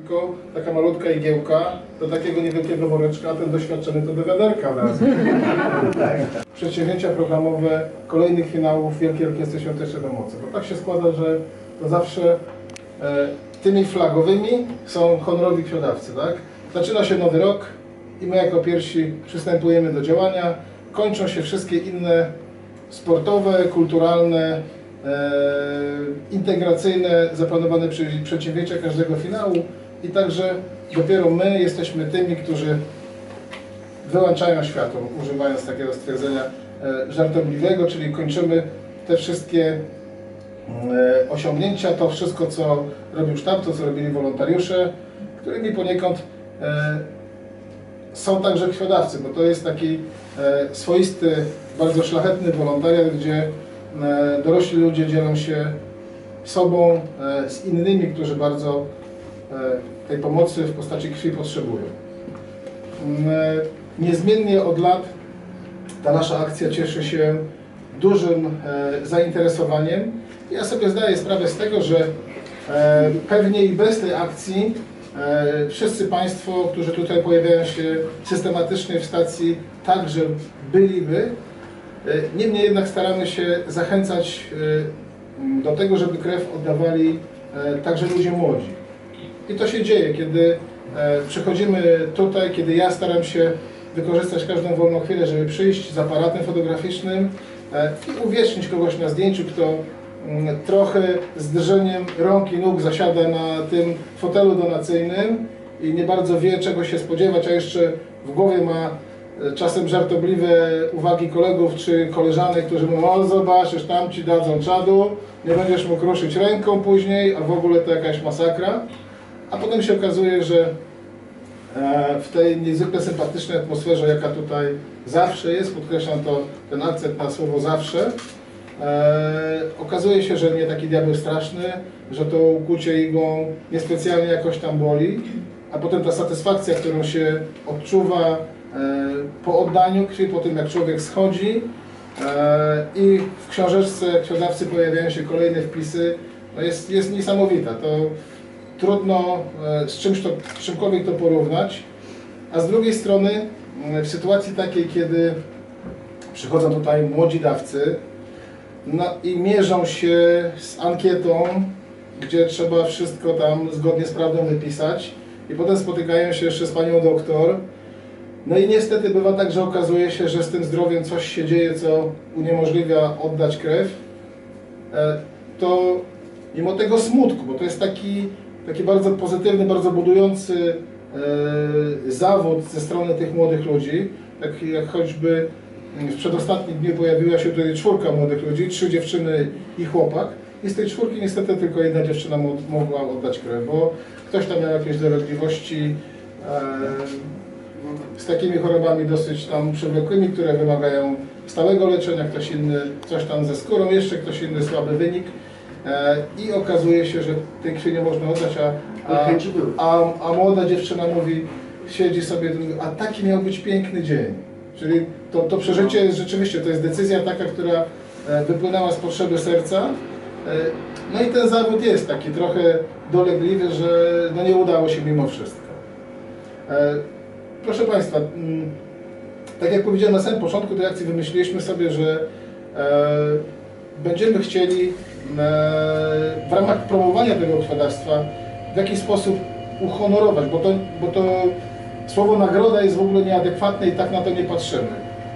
Tylko taka malutka igiełka do takiego niewielkiego woreczka, a ten doświadczony to do wiaderka wraz. Przedsięwzięcia programowe kolejnych finałów Wielkiej Orkiestry Świątecznej Pomocy. Bo tak się składa, że to zawsze e, tymi flagowymi są honorowi krwiodawcy, tak? Zaczyna się nowy rok i my jako pierwsi przystępujemy do działania. Kończą się wszystkie inne sportowe, kulturalne, e, integracyjne, zaplanowane przy- przedsięwzięcia każdego finału i także dopiero my jesteśmy tymi, którzy wyłączają światło, używając takiego stwierdzenia e, żartobliwego, czyli kończymy te wszystkie e, osiągnięcia, to wszystko, co robił sztab, to co robili wolontariusze, którymi poniekąd e, są także krwiodawcy, bo to jest taki swoisty, bardzo szlachetny wolontariat, gdzie dorośli ludzie dzielą się sobą z innymi, którzy bardzo tej pomocy w postaci krwi potrzebują. Mm, e, Niezmiennie od lat ta nasza akcja cieszy się dużym e, zainteresowaniem. Ja sobie zdaję sprawę z tego, że e, pewnie i bez tej akcji e, wszyscy Państwo, którzy tutaj pojawiają się systematycznie w stacji, także byliby. E, Niemniej jednak staramy się zachęcać e, do tego, żeby krew oddawali e, także ludzie młodzi. I to się dzieje, kiedy e, przychodzimy tutaj, kiedy ja staram się wykorzystać każdą wolną chwilę, żeby przyjść z aparatem fotograficznym e, i uwiecznić kogoś na zdjęciu, kto mm, trochę z drżeniem rąk i nóg zasiada na tym fotelu donacyjnym i nie bardzo wie, czego się spodziewać, a jeszcze w głowie ma e, czasem żartobliwe uwagi kolegów czy koleżanek, którzy mówią, o zobaczysz, tam ci dadzą czadu, nie będziesz mógł ruszyć ręką później, a w ogóle to jakaś masakra. A potem się okazuje, że e, w tej niezwykle sympatycznej atmosferze, jaka tutaj zawsze jest, podkreślam to, ten akcent na słowo zawsze, e, okazuje się, że nie taki diabeł straszny, że to ukłucie igłą niespecjalnie jakoś tam boli, a potem ta satysfakcja, którą się odczuwa e, po oddaniu krwi, po tym jak człowiek schodzi i w książeczce krwiodawcy pojawiają się kolejne wpisy, no jest, jest niesamowita. To trudno e, z czymś to, z czymkolwiek to porównać, a z drugiej strony m, w sytuacji takiej, kiedy przychodzą tutaj młodzi dawcy no, i mierzą się z ankietą, gdzie trzeba wszystko tam zgodnie z prawdą wypisać i potem spotykają się jeszcze z panią doktor, no i niestety bywa tak, że okazuje się, że z tym zdrowiem coś się dzieje, co uniemożliwia oddać krew, e, to mimo tego smutku, bo to jest taki, taki bardzo pozytywny, bardzo budujący e, zawód ze strony tych młodych ludzi, tak jak choćby w przedostatnim dniu pojawiła się tutaj czwórka młodych ludzi, trzy dziewczyny i chłopak. I z tej czwórki niestety tylko jedna dziewczyna mo- mogła oddać krew, bo ktoś tam miał jakieś dolegliwości e, z takimi chorobami dosyć tam przewlekłymi, które wymagają stałego leczenia, ktoś inny coś tam ze skórą, jeszcze ktoś inny słaby wynik. E, I okazuje się, że tej krwi nie można oddać, a, a, a, a młoda dziewczyna mówi, siedzi sobie, a taki miał być piękny dzień. Czyli to, to przeżycie jest rzeczywiście, to jest decyzja taka, która e, wypłynęła z potrzeby serca. E, No i ten zawód jest taki trochę dolegliwy, że no nie udało się mimo wszystko. Proszę Państwa, mm, tak jak powiedziałem na samym początku tej akcji, wymyśliliśmy sobie, że będziemy chcieli e, w ramach promowania tego krwiodawstwa w jakiś sposób uhonorować, bo to, bo to słowo nagroda jest w ogóle nieadekwatne i tak na to nie patrzymy.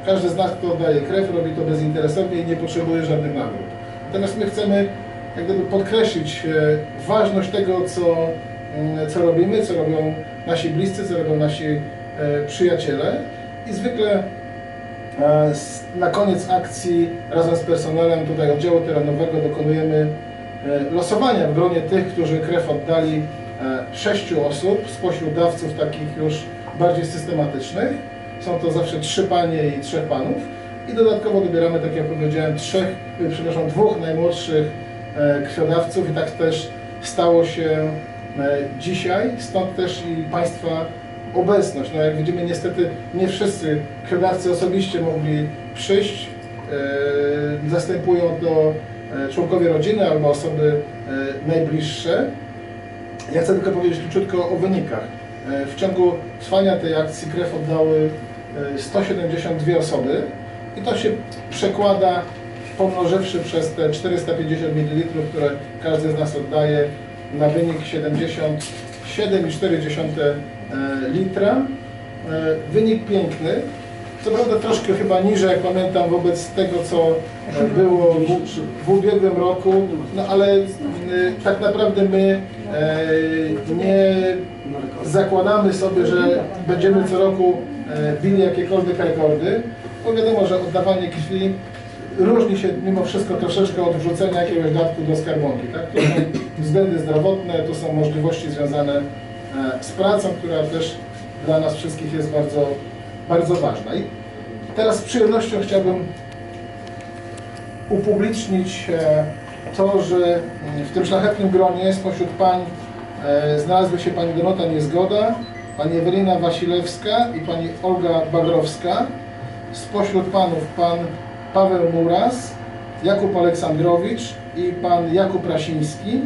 Każdy z nas, kto oddaje krew, robi to bezinteresownie i nie potrzebuje żadnych nagród. Natomiast my chcemy jak gdyby podkreślić e, ważność tego, co, mm, co robimy, co robią nasi bliscy, co robią nasi e, przyjaciele i zwykle E, Na koniec akcji razem z personelem tutaj oddziału terenowego dokonujemy e, losowania w gronie tych, którzy krew oddali e, sześciu osób spośród dawców takich już bardziej systematycznych. Są to zawsze trzy panie i trzech panów. I dodatkowo dobieramy, tak jak powiedziałem, trzech, e, przepraszam, dwóch najmłodszych e, krwiodawców i tak też stało się e, dzisiaj. Stąd też i Państwa obecność. No jak widzimy niestety nie wszyscy krwiodawcy osobiście mogli przyjść, e, zastępują to e, członkowie rodziny albo osoby e, najbliższe. Ja chcę tylko powiedzieć króciutko o wynikach. W ciągu trwania tej akcji krew oddały 172 osoby i to się przekłada pomnożywszy przez te 450 ml, które każdy z nas oddaje na wynik 70 7,4 e, litra. E, wynik piękny. Co prawda troszkę chyba niżej, jak pamiętam, wobec tego, co e, było w ubiegłym roku, no ale tak naprawdę my nie zakładamy sobie, że będziemy co roku bili jakiekolwiek rekordy, bo wiadomo, że oddawanie krwi różni się mimo wszystko troszeczkę od wrzucenia jakiegoś datku do skarbonki. Tak? To są względy zdrowotne, to są możliwości związane e, z pracą, która też dla nas wszystkich jest bardzo, bardzo ważna. I teraz z przyjemnością chciałbym upublicznić e, to, że mm, w tym szlachetnym gronie spośród pań e, znalazły się pani Donota Niezgoda, pani Ewelina Wasilewska i pani Olga Bagrowska. Spośród panów pan Paweł Muras, Jakub Aleksandrowicz i pan Jakub Rasiński.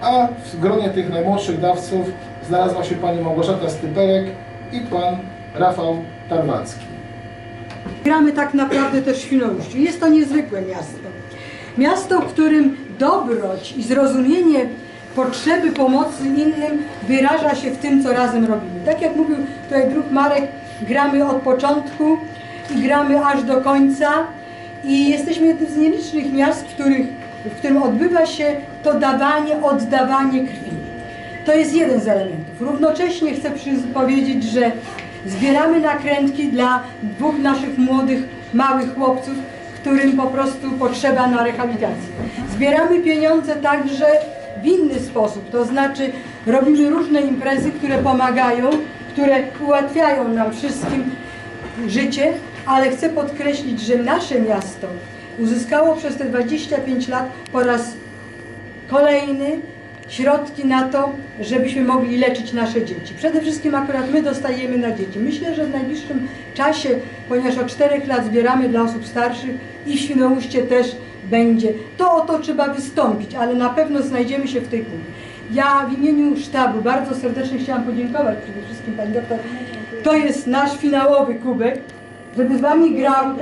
A w gronie tych najmłodszych dawców znalazła się pani Małgorzata Styperek i pan Rafał Tarwacki. Gramy tak naprawdę też w Świnoujściu. Jest to niezwykłe miasto. Miasto, w którym dobroć i zrozumienie potrzeby pomocy innym wyraża się w tym, co razem robimy. Tak jak mówił tutaj druh Marek, gramy od początku i gramy aż do końca i jesteśmy jednym z nielicznych miast, w, których, w którym odbywa się to dawanie, oddawanie krwi. To jest jeden z elementów. Równocześnie chcę powiedzieć, że zbieramy nakrętki dla dwóch naszych młodych, małych chłopców, którym po prostu potrzeba na rehabilitację. Zbieramy pieniądze także w inny sposób, to znaczy robimy różne imprezy, które pomagają, które ułatwiają nam wszystkim życie, ale chcę podkreślić, że nasze miasto uzyskało przez te 25 lat po raz kolejny środki na to, żebyśmy mogli leczyć nasze dzieci. Przede wszystkim akurat my dostajemy na dzieci. Myślę, że w najbliższym czasie, ponieważ od 4 lat zbieramy dla osób starszych i w Świnoujście też będzie. To o to trzeba wystąpić, ale na pewno znajdziemy się w tej puli. Ja w imieniu sztabu bardzo serdecznie chciałam podziękować przede wszystkim Pani Doktor. To jest nasz finałowy kubek, żeby z Wami grał